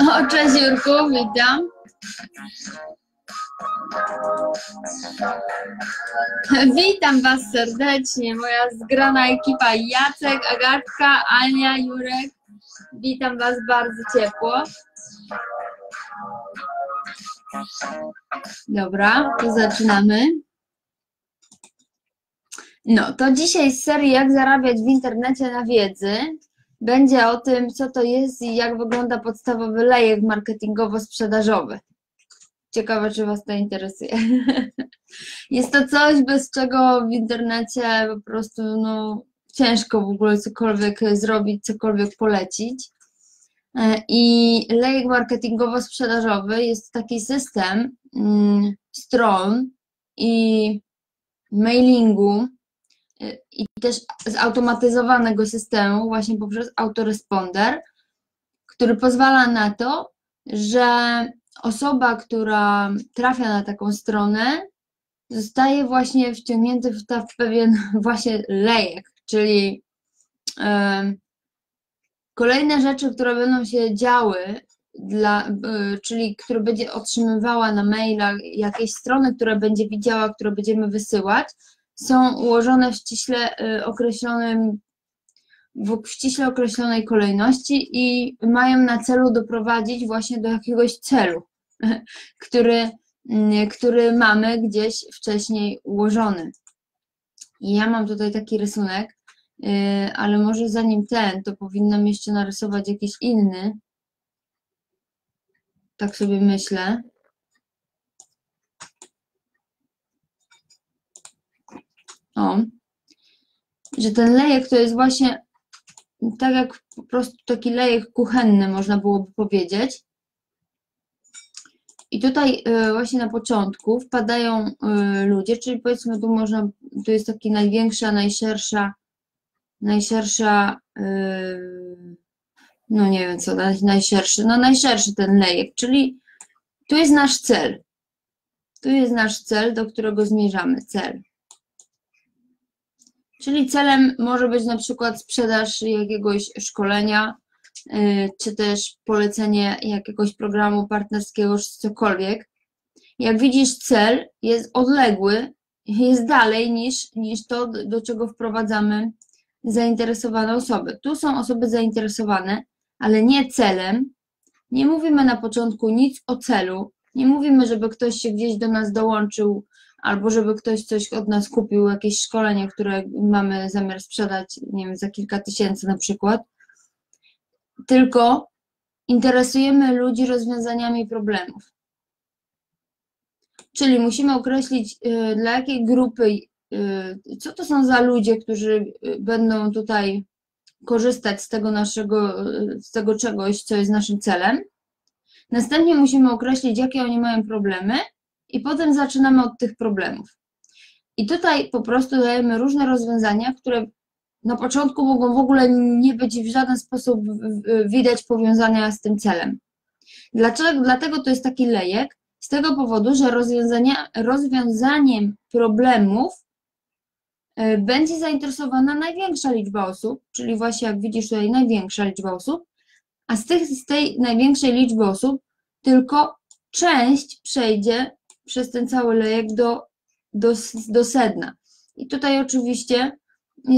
O, cześć Jurku, witam. Was serdecznie, moja zgrana ekipa Jacek, Agatka, Ania, Jurek. Witam Was bardzo ciepło. Dobra, to zaczynamy. No, to dzisiaj z serii Jak zarabiać w internecie na wiedzy będzie o tym, co to jest i jak wygląda podstawowy lejek marketingowo-sprzedażowy. Ciekawe, czy Was to interesuje. Jest to coś, bez czego w internecie po prostu no, ciężko w ogóle cokolwiek zrobić, cokolwiek polecić. E, I lejek marketingowo-sprzedażowy jest taki system mm, stron i mailingu e, i też zautomatyzowanego systemu właśnie poprzez autoresponder, który pozwala na to, że osoba, która trafia na taką stronę, zostaje właśnie wciągnięty w, ta, w pewien właśnie lejek, czyli kolejne rzeczy, które będą się działy, dla, yy, czyli które będzie otrzymywała na mailach, jakieś strony, które będzie widziała, które będziemy wysyłać, są ułożone w ściśle yy, określonym w ściśle określonej kolejności i mają na celu doprowadzić właśnie do jakiegoś celu. który, mm, który mamy gdzieś wcześniej ułożony. I ja mam tutaj taki rysunek, y, ale może zanim ten, to powinnam jeszcze narysować jakiś inny. Tak sobie myślę. O, że ten lejek to jest właśnie tak jak po prostu taki lejek kuchenny, można byłoby powiedzieć. I tutaj e, właśnie na początku wpadają e, ludzie, czyli powiedzmy tu można, tu jest taki największa, najszersza, najszersza, e, no nie wiem co, najszerszy, no najszerszy ten lejek, czyli tu jest nasz cel. Tu jest nasz cel, do którego zmierzamy, cel. Czyli celem może być na przykład sprzedaż jakiegoś szkolenia, czy też polecenie jakiegoś programu partnerskiego, czy cokolwiek, jak widzisz, cel jest odległy, jest dalej niż, niż to, do czego wprowadzamy zainteresowane osoby. Tu są osoby zainteresowane, ale nie celem. Nie mówimy na początku nic o celu. Nie mówimy, żeby ktoś się gdzieś do nas dołączył, albo żeby ktoś coś od nas kupił, jakieś szkolenie, które mamy zamiar sprzedać, nie wiem, za kilka tysięcy na przykład tylko interesujemy ludzi rozwiązaniami problemów. Czyli musimy określić, y, dla jakiej grupy, y, co to są za ludzie, którzy y, będą tutaj korzystać z tego naszego, z tego czegoś, co jest naszym celem. Następnie musimy określić, jakie oni mają problemy, i potem zaczynamy od tych problemów. I tutaj po prostu dajemy różne rozwiązania, które na początku mogą w ogóle nie być w żaden sposób widać powiązania z tym celem. Dlaczego? Dlatego to jest taki lejek, z tego powodu, że rozwiązaniem problemów e, będzie zainteresowana największa liczba osób, czyli właśnie jak widzisz tutaj największa liczba osób, a z, tych, z tej największej liczby osób tylko część przejdzie przez ten cały lejek do, do, do sedna. I tutaj oczywiście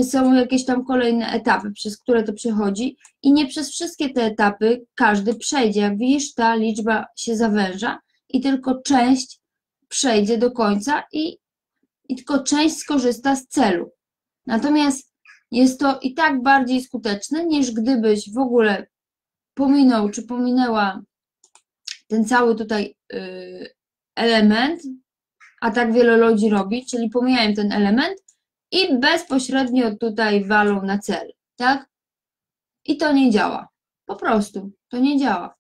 są jakieś tam kolejne etapy, przez które to przechodzi i nie przez wszystkie te etapy każdy przejdzie. Jak widzisz, ta liczba się zawęża i tylko część przejdzie do końca i, i tylko część skorzysta z celu. Natomiast jest to i tak bardziej skuteczne, niż gdybyś w ogóle pominął czy pominęła ten cały tutaj yy, element, a tak wiele ludzi robi, czyli pomijałem ten element i bezpośrednio tutaj walą na cel, tak? I to nie działa. Po prostu to nie działa.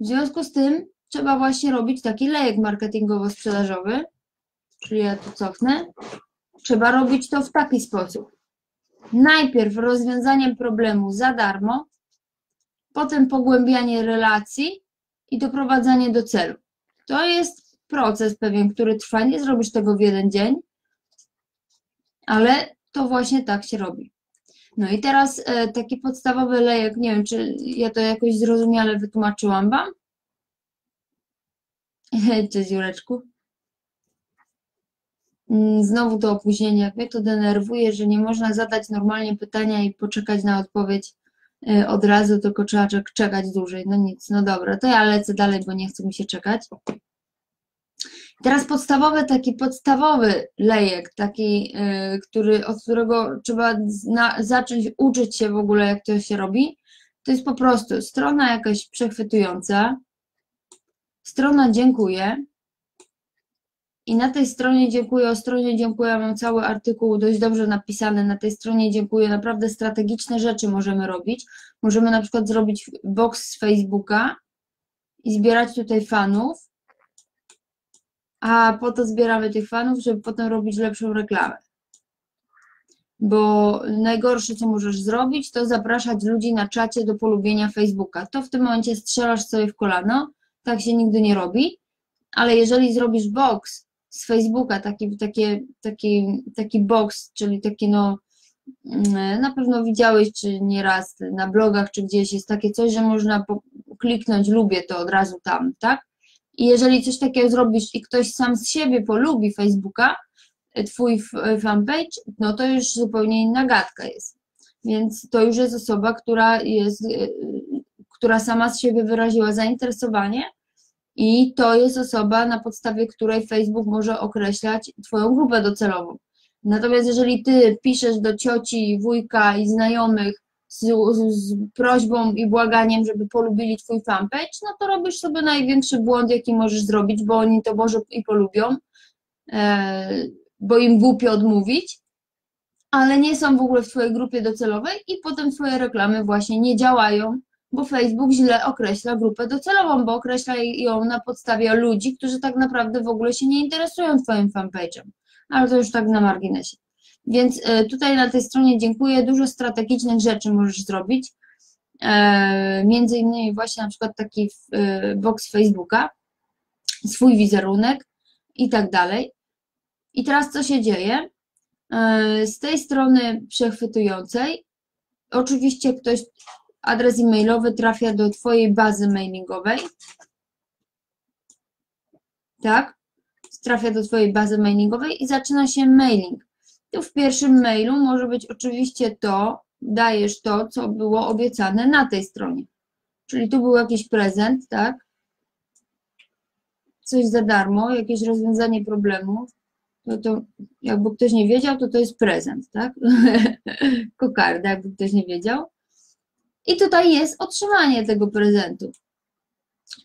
W związku z tym trzeba właśnie robić taki lejek marketingowo-sprzedażowy, czyli ja tu cofnę. Trzeba robić to w taki sposób. Najpierw rozwiązaniem problemu za darmo, potem pogłębianie relacji i doprowadzanie do celu. To jest proces pewien, który trwa, nie zrobisz tego w jeden dzień, ale to właśnie tak się robi. No i teraz e, taki podstawowy lejek, nie wiem, czy ja to jakoś zrozumiale wytłumaczyłam Wam. Cześć Jureczku. Mm, znowu to opóźnienie. Jak mnie to denerwuje, że nie można zadać normalnie pytania i poczekać na odpowiedź e, od razu, tylko trzeba czekać dłużej. No nic, no dobra, to ja lecę dalej, bo nie chce mi się czekać. Teraz podstawowy, taki podstawowy lejek, taki, yy, który, od którego trzeba zna, zacząć uczyć się w ogóle, jak to się robi, to jest po prostu strona jakaś przechwytująca, strona dziękuję. I na tej stronie dziękuję, o stronie dziękuję, mam cały artykuł dość dobrze napisany, na tej stronie dziękuję, naprawdę strategiczne rzeczy możemy robić, możemy na przykład zrobić box z Facebooka i zbierać tutaj fanów, a po to zbieramy tych fanów, żeby potem robić lepszą reklamę. Bo najgorsze, co możesz zrobić, to zapraszać ludzi na czacie do polubienia Facebooka. To w tym momencie strzelasz sobie w kolano, tak się nigdy nie robi, ale jeżeli zrobisz box z Facebooka, taki, taki, taki, taki box, czyli taki no, mm, na pewno widziałeś, czy nieraz na blogach, czy gdzieś jest takie coś, że można kliknąć lubię to od razu tam, tak? I jeżeli coś takiego zrobisz i ktoś sam z siebie polubi Facebooka, e, twój e, fanpage, no to już zupełnie inna gadka jest. Więc to już jest osoba, która jest, e, która sama z siebie wyraziła zainteresowanie i to jest osoba, na podstawie której Facebook może określać twoją grupę docelową. Natomiast jeżeli ty piszesz do cioci, wujka i znajomych, z, z, prośbą i błaganiem, żeby polubili twój fanpage, no to robisz sobie największy błąd, jaki możesz zrobić, bo oni to może i polubią, e, bo im głupio odmówić, ale nie są w ogóle w twojej grupie docelowej i potem twoje reklamy właśnie nie działają, bo Facebook źle określa grupę docelową, bo określa ją na podstawie ludzi, którzy tak naprawdę w ogóle się nie interesują twoim fanpage'em. Ale to już tak na marginesie. Więc e, tutaj na tej stronie dziękuję. Dużo strategicznych rzeczy możesz zrobić. E, między innymi właśnie na przykład taki e, box Facebooka, swój wizerunek i tak dalej. I teraz co się dzieje? Z tej strony przechwytującej, oczywiście ktoś, adres e-mailowy trafia do Twojej bazy mailingowej. Tak? Trafia do Twojej bazy mailingowej i zaczyna się mailing. Tu w pierwszym mailu może być oczywiście to, dajesz to, co było obiecane na tej stronie. Czyli tu był jakiś prezent, tak? Coś za darmo, jakieś rozwiązanie problemu. To, to jakby ktoś nie wiedział, to to jest prezent, tak? Kokarda, jakby ktoś nie wiedział. I tutaj jest otrzymanie tego prezentu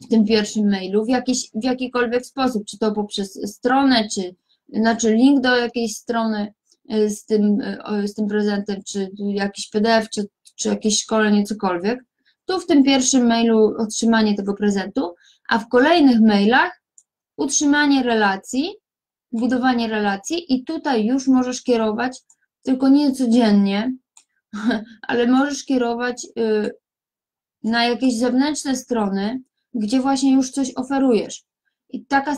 w tym pierwszym mailu w, jakiś, w jakikolwiek sposób, czy to poprzez stronę, czy znaczy link do jakiejś strony, z tym, y, z tym prezentem, czy jakiś PDF, czy, czy jakieś szkolenie, cokolwiek. Tu w tym pierwszym mailu otrzymanie tego prezentu, a w kolejnych mailach utrzymanie relacji, budowanie relacji i tutaj już możesz kierować, tylko nie codziennie, ale możesz kierować y, na jakieś zewnętrzne strony, gdzie właśnie już coś oferujesz. I taka,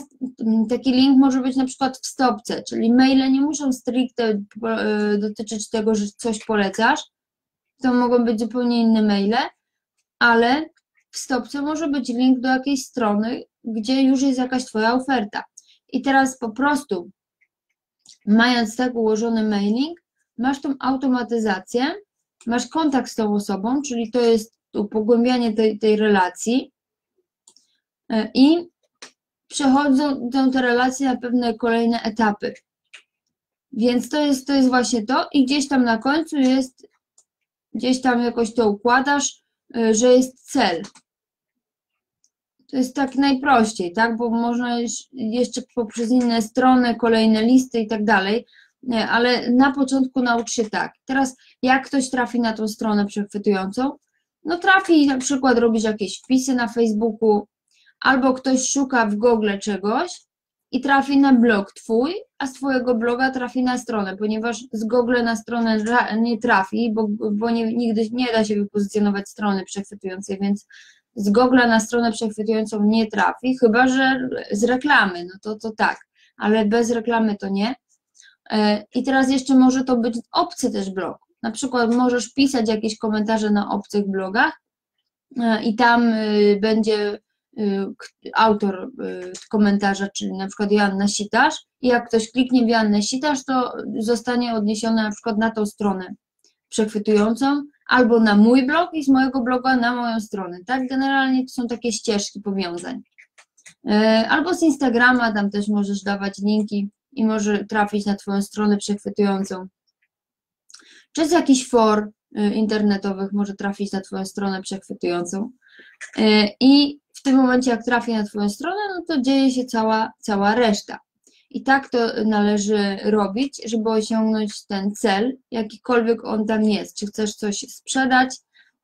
taki link może być na przykład w stopce, czyli maile nie muszą stricte e, dotyczyć tego, że coś polecasz, to mogą być zupełnie inne maile, ale w stopce może być link do jakiejś strony, gdzie już jest jakaś Twoja oferta. I teraz po prostu, mając tak ułożony mailing, masz tą automatyzację, masz kontakt z tą osobą, czyli to jest pogłębianie tej, tej relacji e, i przechodzą te relacje na pewne kolejne etapy. Więc to jest, to jest właśnie to i gdzieś tam na końcu jest, gdzieś tam jakoś to układasz, e, że jest cel. To jest tak najprościej, tak? Bo można jeszcze poprzez inne strony, kolejne listy i tak dalej, ale na początku naucz się tak. Teraz, jak ktoś trafi na tą stronę przechwytującą, no trafi na przykład robisz jakieś wpisy na Facebooku, albo ktoś szuka w Google czegoś i trafi na blog twój, a z twojego bloga trafi na stronę, ponieważ z Google na stronę nie trafi, bo, bo nie, nigdy nie da się wypozycjonować strony przechwytującej, więc z Google na stronę przechwytującą nie trafi, chyba że z reklamy, no to, to tak, ale bez reklamy to nie. E, I teraz jeszcze może to być obcy też blog. Na przykład możesz pisać jakieś komentarze na obcych blogach e, i tam y, będzie autor y, komentarza, czyli na przykład Joanna Sitasz i jak ktoś kliknie w Joannę Sitasz, to zostanie odniesiony na przykład na tą stronę przechwytującą, albo na mój blog i z mojego bloga na moją stronę. Tak, generalnie to są takie ścieżki powiązań. E, albo z Instagrama, tam też możesz dawać linki i może trafić na Twoją stronę przechwytującą. Czy z jakichś for internetowych może trafić na Twoją stronę przechwytującą. I tym momencie, jak trafi na Twoją stronę, no to dzieje się cała, cała reszta. I tak to należy robić, żeby osiągnąć ten cel, jakikolwiek on tam jest. Czy chcesz coś sprzedać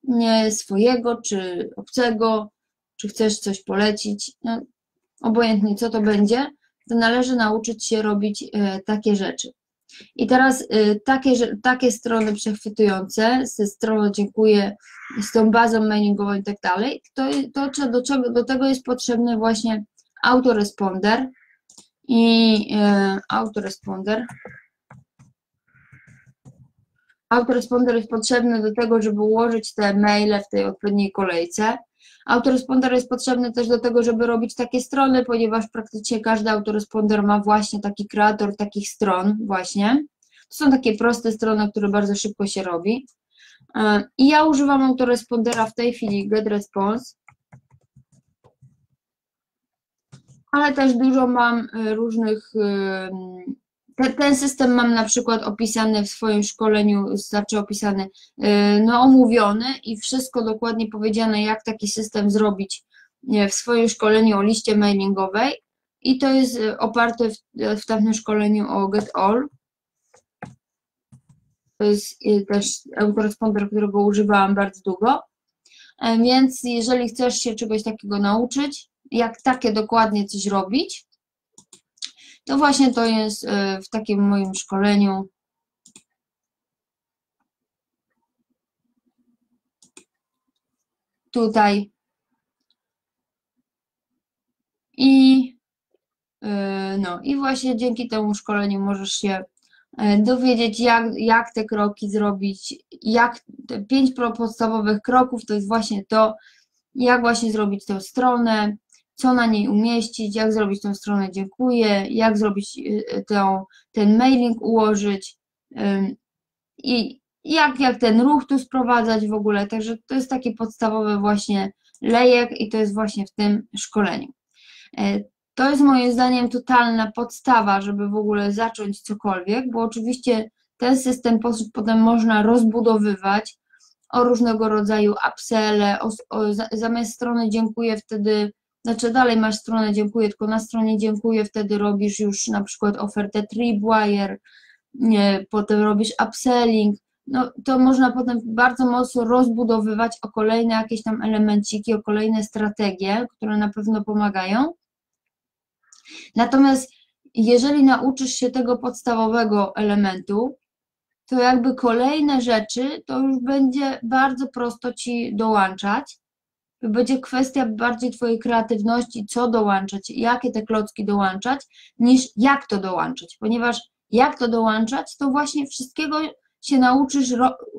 nie, swojego, czy obcego, czy chcesz coś polecić, no, obojętnie co to będzie, to należy nauczyć się robić e, takie rzeczy. I teraz e, takie, takie strony przechwytujące, ze stroną dziękuję, z tą bazą mailingową i tak dalej, to, to do, czego, do tego jest potrzebny właśnie autoresponder, i e, autoresponder. Autoresponder jest potrzebny do tego, żeby ułożyć te maile w tej odpowiedniej kolejce. Autoresponder jest potrzebny też do tego, żeby robić takie strony, ponieważ praktycznie każdy autoresponder ma właśnie taki kreator takich stron właśnie. To są takie proste strony, które bardzo szybko się robi. E, I ja używam autorespondera w tej chwili GetResponse. ale też dużo mam y, różnych. Y, ten system mam na przykład opisany w swoim szkoleniu, znaczy opisany, y, no omówiony i wszystko dokładnie powiedziane, jak taki system zrobić w swoim szkoleniu o liście mailingowej. I to jest oparte w, w tamtym szkoleniu o Get All. To jest też autoresponder, którego używałam bardzo długo. E, więc jeżeli chcesz się czegoś takiego nauczyć, jak takie dokładnie coś robić, to właśnie to jest e, w takim moim szkoleniu. Tutaj. I e, no i właśnie dzięki temu szkoleniu możesz się e, dowiedzieć, jak, jak te kroki zrobić, jak te pięć podstawowych kroków to jest właśnie to, jak właśnie zrobić tę stronę, co na niej umieścić, jak zrobić tę stronę dziękuję, jak zrobić y, tę, ten mailing ułożyć i jak, jak ten ruch tu sprowadzać w ogóle. Także to jest taki podstawowy właśnie lejek i to jest właśnie w tym szkoleniu. E, to jest moim zdaniem totalna podstawa, żeby w ogóle zacząć cokolwiek, bo oczywiście ten system potem można rozbudowywać o różnego rodzaju upselle, o, o, zamiast strony dziękuję wtedy znaczy dalej masz stronę dziękuję, tylko na stronie dziękuję wtedy robisz już na przykład ofertę Tripwire, nie, potem robisz upselling, no to można potem bardzo mocno rozbudowywać o kolejne jakieś tam elemenciki, o kolejne strategie, które na pewno pomagają. Natomiast jeżeli nauczysz się tego podstawowego elementu, to jakby kolejne rzeczy to już będzie bardzo prosto ci dołączać będzie kwestia bardziej Twojej kreatywności, co dołączać, jakie te klocki dołączać, niż jak to dołączać, ponieważ jak to dołączać, to właśnie wszystkiego się nauczysz,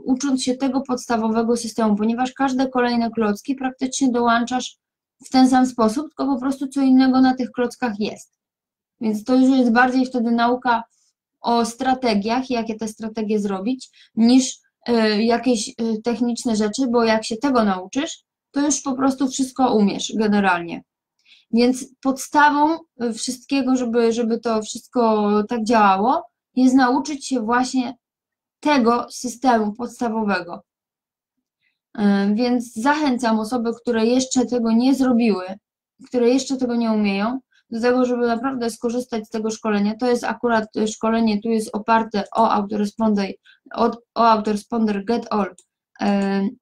ucząc się tego podstawowego systemu, ponieważ każde kolejne klocki praktycznie dołączasz w ten sam sposób, tylko po prostu co innego na tych klockach jest. Więc to już jest bardziej wtedy nauka o strategiach, jakie te strategie zrobić, niż y, jakieś y, techniczne rzeczy, bo jak się tego nauczysz, to już po prostu wszystko umiesz generalnie. Więc podstawą wszystkiego, żeby, żeby to wszystko tak działało, jest nauczyć się właśnie tego systemu podstawowego. Więc zachęcam osoby, które jeszcze tego nie zrobiły, które jeszcze tego nie umieją, do tego, żeby naprawdę skorzystać z tego szkolenia. To jest akurat szkolenie, tu jest oparte o autoresponder, o autoresponder Get All,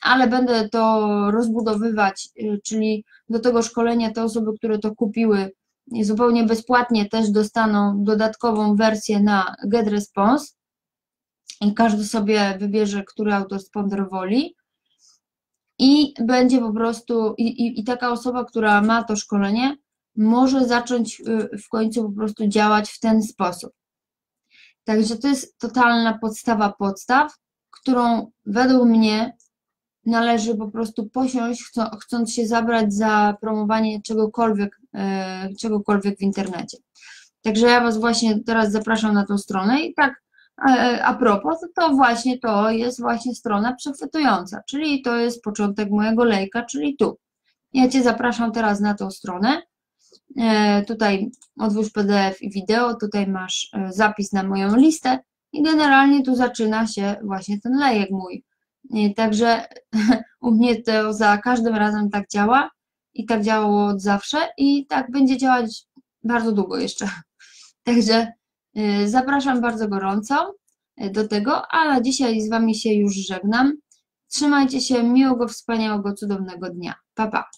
ale będę to rozbudowywać, y, czyli do tego szkolenia te osoby, które to kupiły zupełnie bezpłatnie też dostaną dodatkową wersję na GetResponse i każdy sobie wybierze, który autoresponder woli i będzie po prostu, i, i, i taka osoba, która ma to szkolenie, może zacząć y, w końcu po prostu działać w ten sposób. Także to jest totalna podstawa podstaw, którą według mnie należy po prostu posiąść, chcąc się zabrać za promowanie czegokolwiek, e, czegokolwiek w internecie. Także ja Was właśnie teraz zapraszam na tą stronę i tak e, a propos, to właśnie to jest właśnie strona przechwytująca, czyli to jest początek mojego lejka, czyli tu. Ja Cię zapraszam teraz na tą stronę. E, tutaj odwórz PDF i wideo, tutaj masz zapis na moją listę i generalnie tu zaczyna się właśnie ten lejek mój. Także u mnie to za każdym razem tak działa i tak działało od zawsze i tak będzie działać bardzo długo jeszcze. Także y, zapraszam bardzo gorąco y, do tego, a na dzisiaj z Wami się już żegnam. Trzymajcie się, miłego, wspaniałego, cudownego dnia. Pa, pa.